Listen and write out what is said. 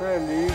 在离